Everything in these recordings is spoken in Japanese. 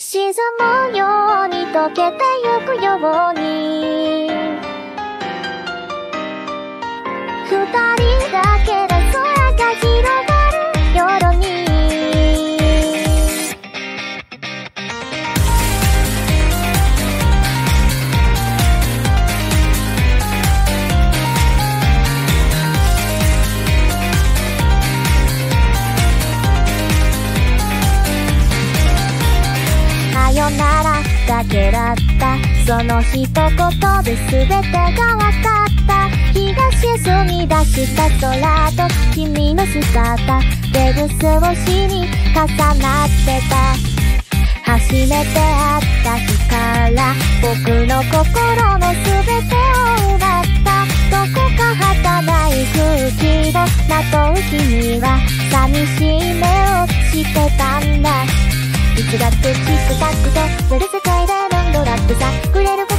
沈むように溶けてゆくように。二人ならだけだったその一言で全てがわかった日が沈み出した空と君の姿手ぐすをしに重なってた初めて会った日から僕の心の全てを奪ったどこか儚い空気をまとう君は寂しい目をしてたんだいつだってチックタックとやる世界でロンドラってさくれる心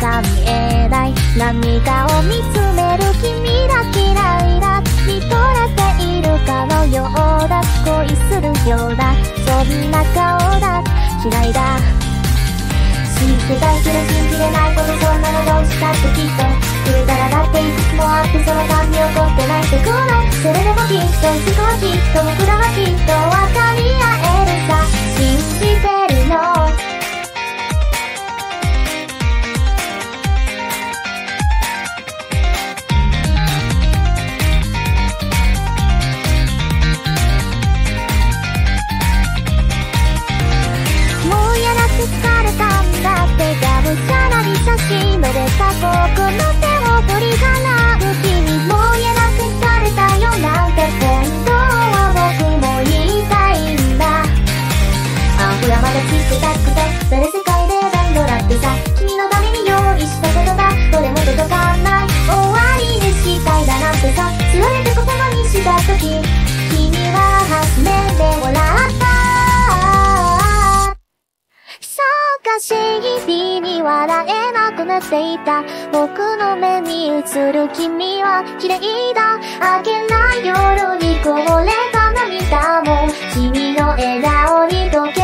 か見えない。涙を見つめる君だ嫌いだ見とれているかのようだ。恋するようだ。そんな顔だ。嫌いだ。信じてたい。けど信じれないことそんなのどうしたってきっと。来るからだっていくつもあってその間に起こってないってこのそれでもきっと少しと僕らはきっと分かり合えるさ。不思議に笑えなくなっていた。僕の目に映る君は綺麗だ。明けない夜にこぼれた涙も。君の笑顔に溶け